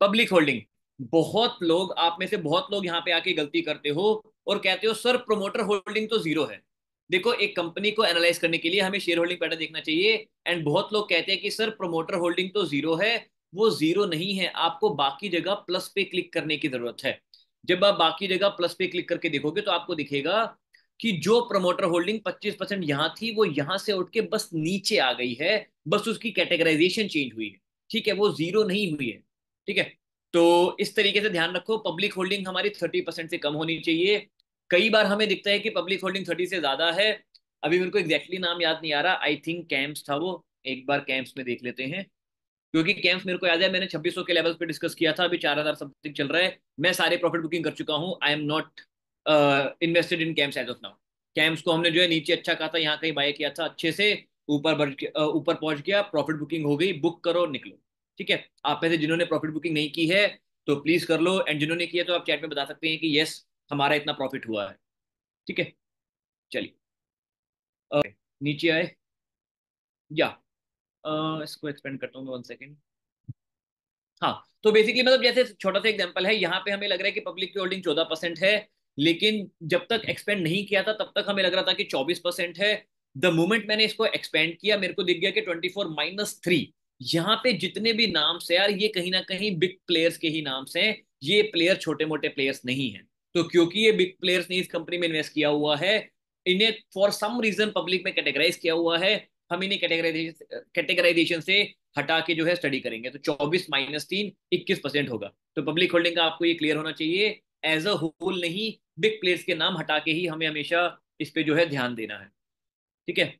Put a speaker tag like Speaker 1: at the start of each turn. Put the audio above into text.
Speaker 1: Public holding बहुत लोग, आप में से बहुत लोग यहाँ पे आके गलती करते हो और कहते हो, सर प्रोमोटर होल्डिंग तो ज़ीरो है. देखो, एक कंपनी को एनालाइज करने के लिए हमें शेयर होल्डिंग पैटर्न देखना चाहिए एंड बहुत लोग कहते हैं कि, सर प्रोमोटर होल्डिंग तो ज़ीरो है, वो ज़ीरो नहीं है, आपको बाकी जगह प्लस पे क्लिक करने की ज़रूरत है. जब आप बाकी जगह प्लस पे क्लिक करके देखोगे तो आपको दिखेगा कि जो प्रमोटर होल्डिंग 25 परसेंट यहाँ थी, वो यहाँ से उठ के बस नीचे आ गई है, बस उसकी कैटेगराइजेशन चेंज हुई है। ठीक है, वो ज़ीरो नहीं हुई है। ठीक है? तो इस तरीके से ध्यान रखो पब्लिक होल्डिंग हमारी थर्टी परसेंट से कम होनी चाहिए। कई बार हमें दिखता है कि पब्लिक होल्डिंग थर्टी से ज़्यादा है। अभी मेरे को एग्जैक्टली नाम याद नहीं आ रहा। आई थिंक कैंप्स था वो। एक बार कैंप्स में देख लेते हैं। क्योंकि कैंप्स मेरे को याद है, मैंने छब्बीस के लेवल पे डिस्कस किया था। अभी चार हज़ार समथिंग चल रहा है। मैं सारे प्रॉफिट बुकिंग कर चुका हूँ। I am not invested in CAMS as of now CAMS को हमने जो है नीचे अच्छा कहा था, यहाँ कहीं बाय किया था अच्छे से। ऊपर बढ़ ऊपर पहुँच गया। प्रॉफिट बुकिंग हो गई। बुक करो, निकलो। ठीक है? आप में से जिन्होंने प्रॉफिट बुकिंग नहीं की है तो प्लीज़ कर लो। एंड जिन्होंने किया तो आप चैट में बता सकते हैं कि यस हमारा इतना प्रॉफिट हुआ है। ठीक है? चलिए। नीचे आए। या। इसको एक्सपेंड करता हूँ वन सेकेंड हाँ तो बेसिकली मतलब जैसे छोटा सा एग्जांपल है, यहाँ पे हमें लग रहा है कि पब्लिक की होल्डिंग चौदह परसेंट है, लेकिन जब तक एक्सपेंड नहीं किया था, तब तक हमें लग रहा था कि चौबीस परसेंट है। द मोमेंट मैंने इसको एक्सपेंड किया, मेरे को दिख गया कि ट्वेंटी फोर माइनस थ्री यहाँ पे जितने भी नाम से यार, ये कहीं ना कहीं बिग प्लेयर्स के ही नाम से ये प्लेयर छोटे मोटे प्लेयर्स नहीं है। तो क्योंकि ये बिग प्लेयर्स ने इस कंपनी में इन्वेस्ट किया हुआ है, इन्हें फॉर सम रीजन पब्लिक में कैटेगराइज किया हुआ है, हम इन्हें कैटेगराइजेशन कैटेगराइजेशन से हटा के जो है स्टडी करेंगे। तो 24 माइनस तीन, इक्कीस परसेंट होगा। तो पब्लिक होल्डिंग का आपको ये क्लियर होना चाहिए एज अ होल नहीं बिग प्लेयर्स के नाम हटा के ही हमें हमेशा इस पे जो है ध्यान देना है। ठीक है?